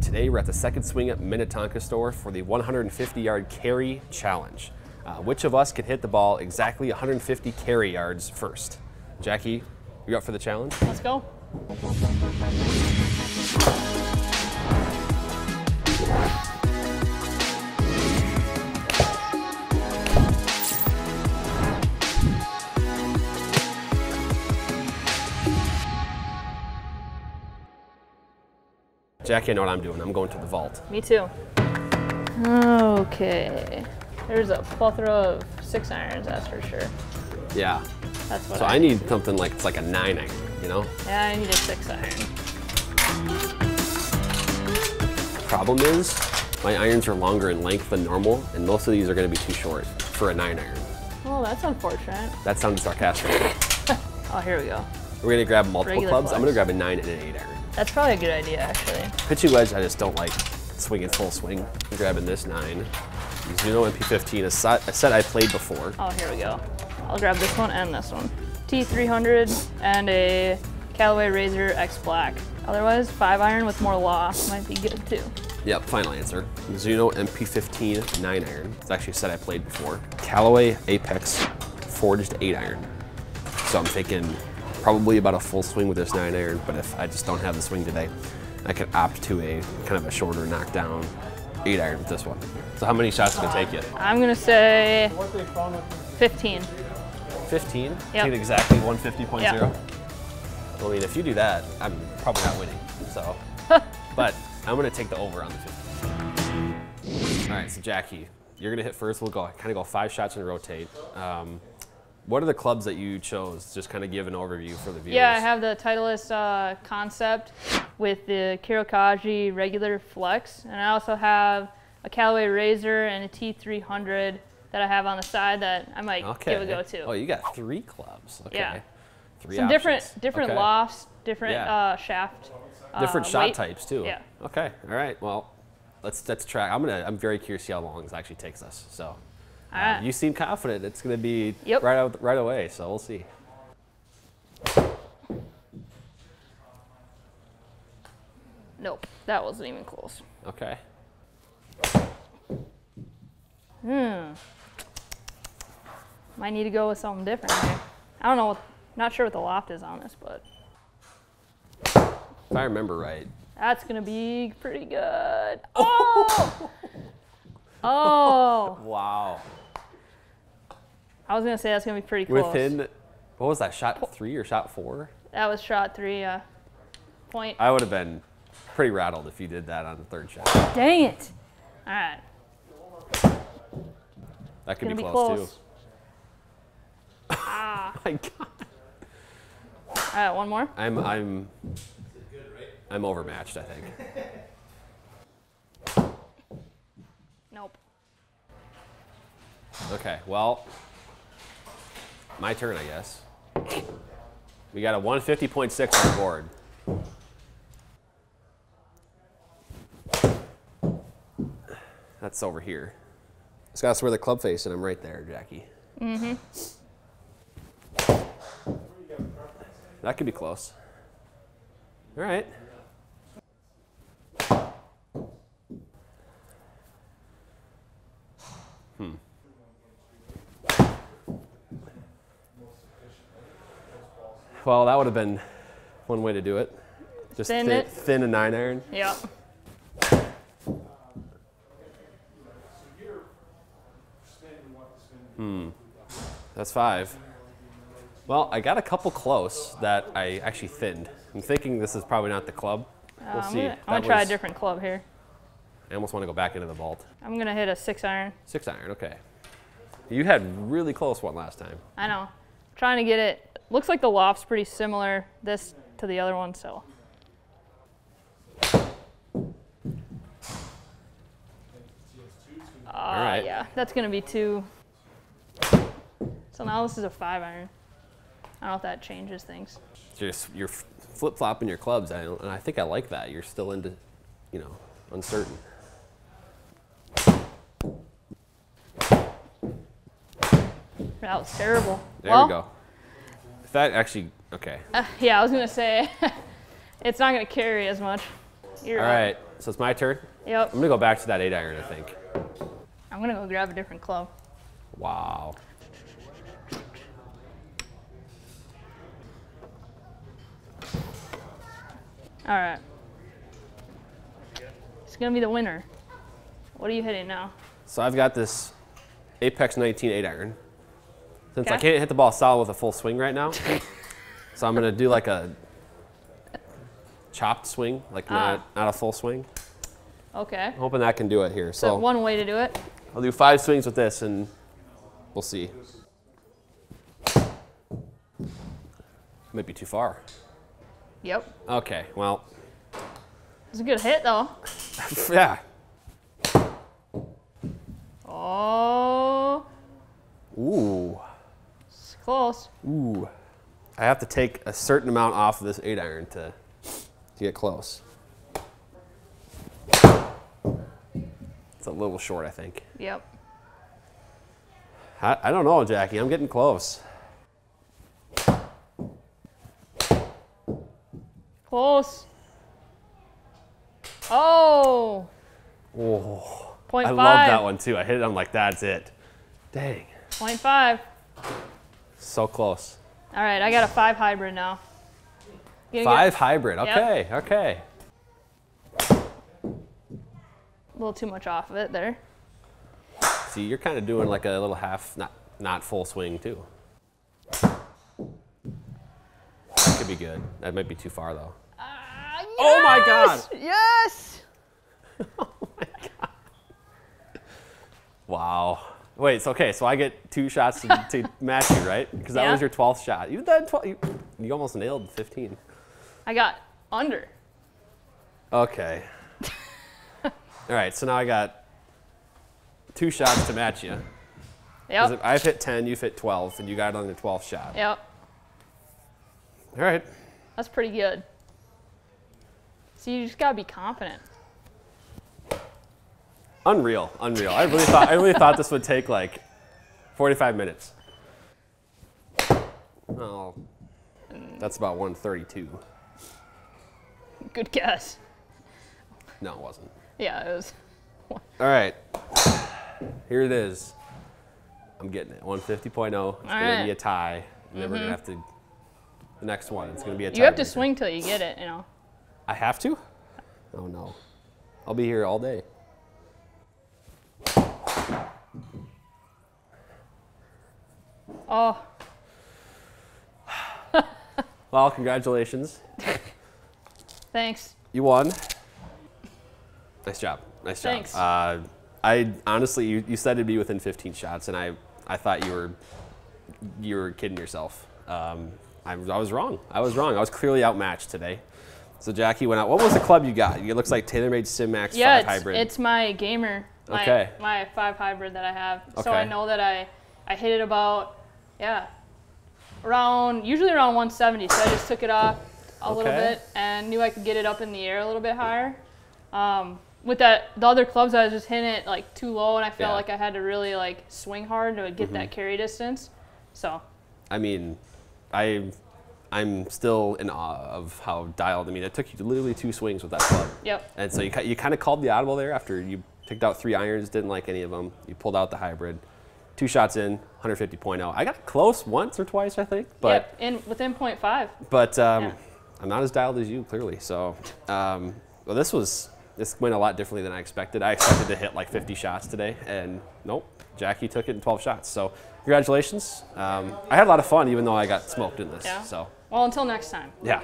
Today we're at the Second Swing at Minnetonka store for the 150 yard carry challenge. Uh, which of us can hit the ball exactly 150 carry yards first? Jackie, you up for the challenge? Let's go. Jackie, I know what I'm doing. I'm going to the vault. Me too. Okay. There's a plethora of six irons, that's for sure. Yeah. That's what So I need something like it's like a nine iron, you know? Yeah, I need a six iron. Problem is, my irons are longer in length than normal, and most of these are going to be too short for a nine iron. Oh, that's unfortunate. That sounded sarcastic. Oh, here we go. We're going to grab multiple Regular clubs. I'm going to grab a nine and an eight iron. That's probably a good idea, actually. Pitching wedge, I just don't like swinging full swing. I'm grabbing this nine. Mizuno MP15, a set, a set I played before. Oh, here we go. I'll grab this one and this one. T300 and a Callaway Razor X Black. Otherwise, five iron with more law might be good too. Yep, final answer. Mizuno MP15 9 iron. It's actually a set I played before. Callaway Apex Forged 8 iron. So I'm thinking probably about a full swing with this 9 iron, but if I just don't have the swing today, I could opt to a kind of a shorter knockdown 8 iron with this one. So how many shots is it gonna take you? I'm gonna say 15. 15? Yep. Take exactly 150.0? Yeah. Well, I mean, if you do that, I'm probably not winning. So, but I'm gonna take the over on the 15. All right, so Jackie, you're gonna hit first. We'll go kind of go five shots and rotate. Um, what are the clubs that you chose? Just kind of give an overview for the viewers. Yeah, I have the Titleist uh, concept with the Kurokage regular flex, and I also have a Callaway Razor and a T300 that I have on the side that I might Okay. give a go to. Oh, you got three clubs. Okay. Yeah. Three Some options. different different Okay. lofts, different Yeah. uh, shaft. Different uh, shot weight. types too. Yeah. Okay. All right. Well, let's let's try. I'm gonna. I'm very curious to see how long this actually takes us. So. Alright. you seem confident it's going to be Yep. right out, right away, so we'll see. Nope, that wasn't even close. Okay. Hmm. Might need to go with something different here. I don't know. What, not sure what the loft is on this, but If I remember right. that's gonna be pretty good. Oh! oh! Wow. I was gonna say that's gonna be pretty close. Within, what was that? Shot three or shot four? That was shot three. Uh, point. I would have been pretty rattled if you did that on the third shot. Dang it! All right, That could be be close, close. too. My God. All right, one more. I'm I'm I'm overmatched. I think. Nope. Okay. Well, my turn, I guess. We got a 150.6 on the board. That's over here. Just gotta swear the club face, and I'm right there, Jackie. Mm-hmm. That could be close. All right. Well, that would have been one way to do it. Just Thin thin, it. thin a nine iron. Yep. That's five. Well, I got a couple close that I actually thinned. I'm thinking this is probably not the club. We'll Uh, I'm see. gonna, I'm gonna try a different club here. I almost want to go back into the vault. I'm gonna hit a six iron. Six iron, okay. You had really close one last time. I know. trying to get it. Looks like the loft's pretty similar, this to the other one, so. Uh, All right. Yeah, that's gonna be two. So now this is a five iron. I don't know if that changes things. You're, you're flip flopping your clubs, I and I think I like that. You're still into, you know, uncertain. That was terrible. There well, we go. If that actually, okay. Uh, yeah, I was gonna say it's not gonna carry as much. You're All up. right, so it's my turn. Yep. I'm gonna go back to that eight iron, I think. I'm gonna go grab a different club. Wow. All right. It's gonna be the winner. What are you hitting now? So I've got this Apex 19 8 iron. Since I can't hit the ball solid with a full swing right now, so I'm gonna do like a chopped swing, like ah. not, not a full swing. Okay. I'm hoping that can do it here. So So one way to do it. I'll do five swings with this and we'll see. Might be too far. Yep. Okay, well, It's a good hit though. yeah. Oh, Ooh, close. ooh. I have to take a certain amount off of this eight iron to, to get close. It's a little short, I think. Yep. I, I don't know, Jackie. I'm getting close. Close. Oh, Oh, point I five. love that one too. I hit it. I'm like, that's it. Dang, Point five. So close. All right, I got a five hybrid now. Five hybrid. Okay, okay. a little too much off of it there. See, you're kind of doing like a little half, not not full swing too. That could be good. That might be too far though. Ah, Oh my God. Yes. Oh my God. Wow. Wait, so okay, so I get two shots to, to match you, right? Because that Yeah. was your 12th shot. You did 12. You, you almost nailed 15. I got under. Okay. All right, so now I got two shots to match you. Yep. I've hit 10, you've hit 12, and you got it on the 12th shot. Yep. All right. That's pretty good. So you just gotta be confident. Unreal, unreal. I really thought I really thought this would take like 45 minutes. Oh, that's about 132. Good guess. No, it wasn't. Yeah, it was. All right, here it is. I'm getting it. 150.0. It's gonna right. be a tie, and then we're gonna mm-hmm. have to. The next one, it's gonna be a tie. You have to swing till you get it. You know. I have to? Oh no, I'll be here all day. Oh, Well, congratulations. thanks. You won. Nice job. Nice job. Thanks. Uh, I honestly, you, you said it'd be within 15 shots, and I, I thought you were, you were kidding yourself. Um, I, I was wrong. I was wrong. I was clearly outmatched today. So Jackie went out. What was the club you got? It looks like TaylorMade SIM Max Yeah, 5 it's, Hybrid. it's my gamer. My, Okay. My five hybrid that I have. Okay. So I know that I, I hit it about, yeah, around usually around 170. So I just took it off a little bit and knew I could get it up in the air a little bit higher. Um, with that, the other clubs I was just hitting it like too low, and I felt Yeah. Mm-hmm. like I had to really like swing hard to get that carry distance. So I mean, I, I'm still in awe of how dialed. I mean, it took you literally two swings with that club. yep, And so you, you kind of called the audible there after you picked out three irons, didn't like any of them. You pulled out the hybrid. Two shots in, 150.0. I got close once or twice, I think, but yep, in within 0.5. but um, Yeah. I'm not as dialed as you, clearly. So, um, well, this was this went a lot differently than I expected. I expected to hit like 50 shots today, and nope, Jackie took it in 12 shots. So, congratulations. Um, I had a lot of fun, even though I got smoked in this. Yeah. So, Well, until next time. yeah.